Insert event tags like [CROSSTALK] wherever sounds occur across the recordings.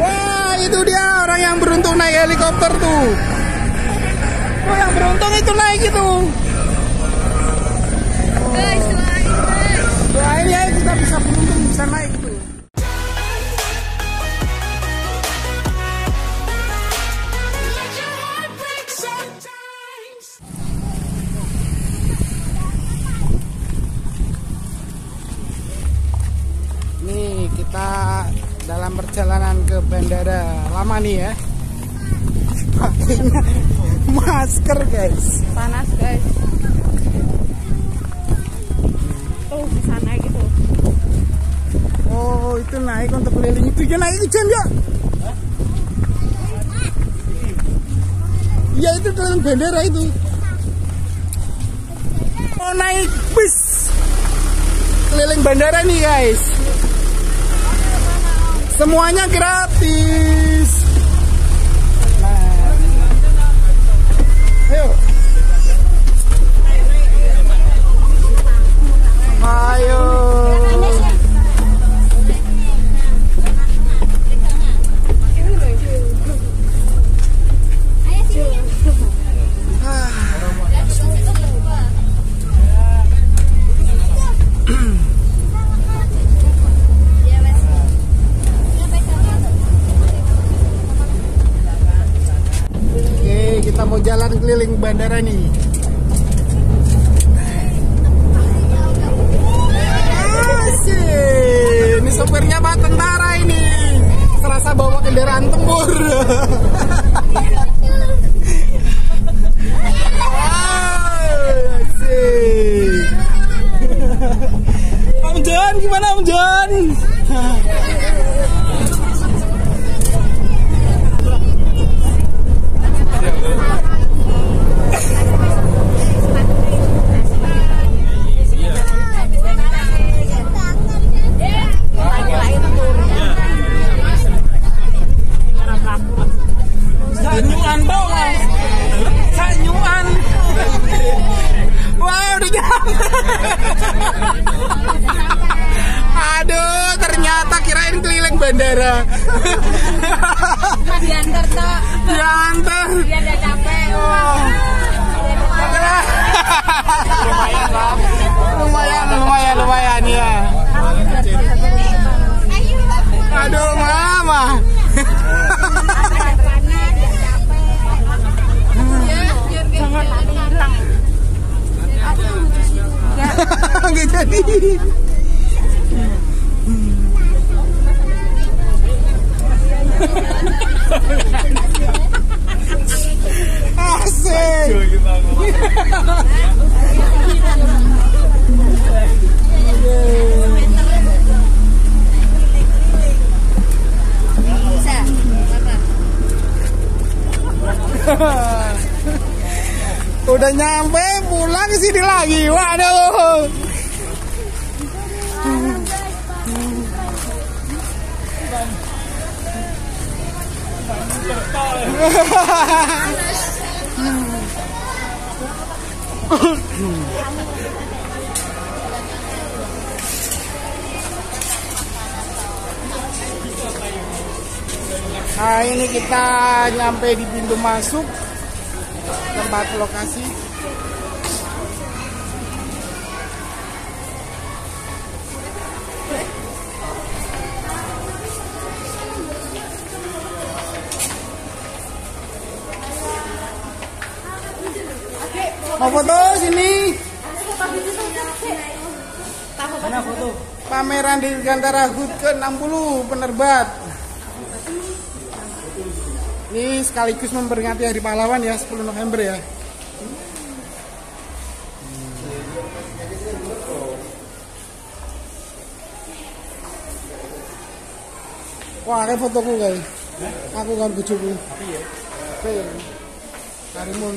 Wah, itu dia orang yang beruntung naik helikopter tuh. Oh, yang beruntung itu naik itu. Guys, guys. Doain ya kita bisa beruntung bisa naik tuh. Nih kita dalam perjalanan bandara lama nih ya. Pakainya masker guys. panas guys tuh di sana gitu Oh itu naik untuk keliling itu ya naik hujan ya. Iya itu keliling bandara itu. Oh naik bis keliling bandara nih guys. Semuanya gratis. Ayo. Ayo. Jalan keliling bandara nih. Ini sopirnya Pak Tentara ini. Serasa bawa kendaraan tempur. [LAUGHS] Udah nyampe pulang sini lagi. Waduh. Nah ini kita nyampe di pintu masuk tempat lokasi. Mau foto sini? Mana foto? Pameran di Gantara HUT ke-60 penerbat. Ini sekaligus memperingati Hari Pahlawan ya 10 November ya. Wah, kayak fotoku guys. Aku kan bojoku. Iya. Karimun.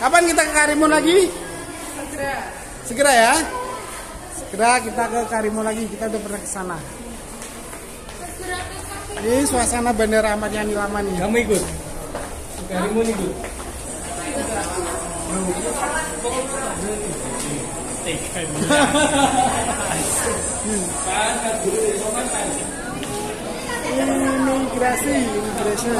Kapan kita ke Karimun lagi? Segera. Segera ya. Segera kita ke Karimun lagi. Kita udah pernah ke sana. Ini suasana Bandara Ahmad Yani lama nih. Kamu ikut? Karimun ikut? Imigrasi, immigration.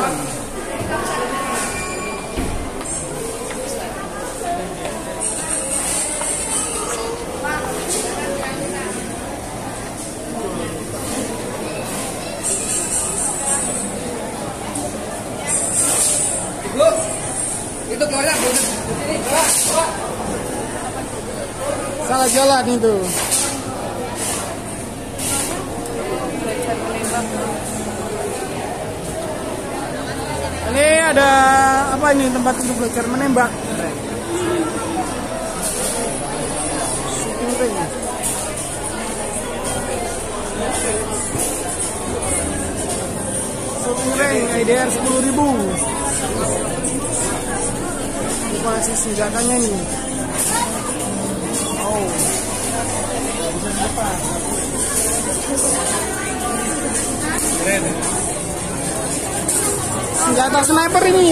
Jalan itu. Ini ada apa ini tempat untuk belajar menembak? Shooting range. Shooting IDR 10.000 ribu. Masih senjatanya nih. Senjata sniper ini.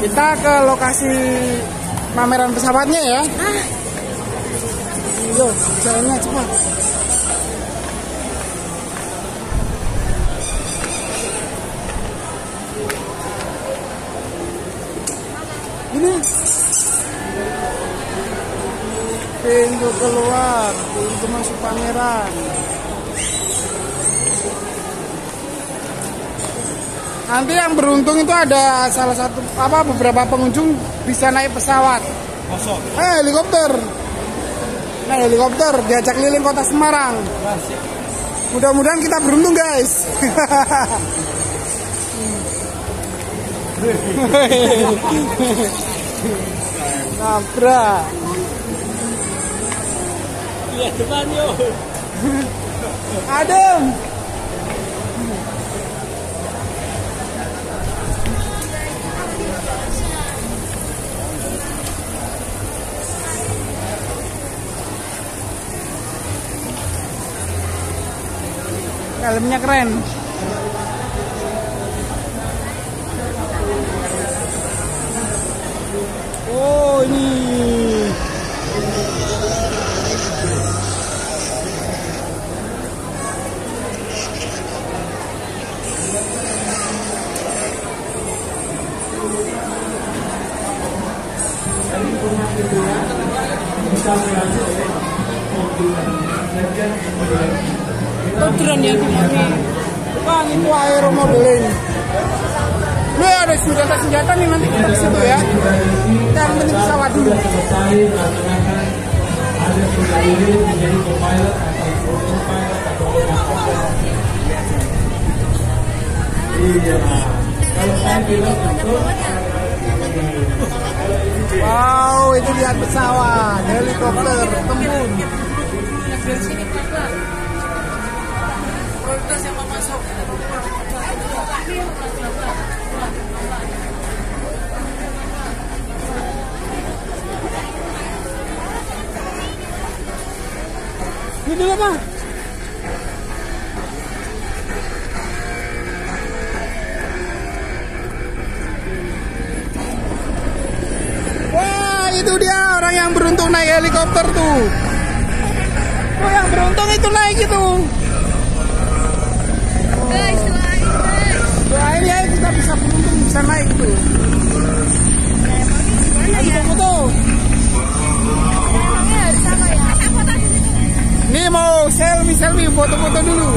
Kita ke lokasi pameran pesawatnya ya. Yo, jalannya cepat. Ini pintu keluar, pintu masuk pameran. Nanti yang beruntung itu ada salah satu apa beberapa pengunjung bisa naik pesawat. Kosong. Eh helikopter. Nah helikopter diajak keliling kota Semarang. Mudah-mudahan kita beruntung guys. [LAUGHS] Nabrak. Iya depan yuk. Adem. Helmnya keren. Itu drone ya dipakai. Bukan itu aeromodel ini. Lu ada senjata-senjata nih nanti kita di situ ya. Kita yang penting pesawat dulu. Wow, itu lihat pesawat, helikopter, tembun. Ini dulu apa? Orang yang beruntung naik helikopter tuh. Oh, yang beruntung itu naik itu. Guys, doain ya kita bisa beruntung bisa naik tuh. Apa ya? Foto. Nih mau selfie selfie foto-foto dulu.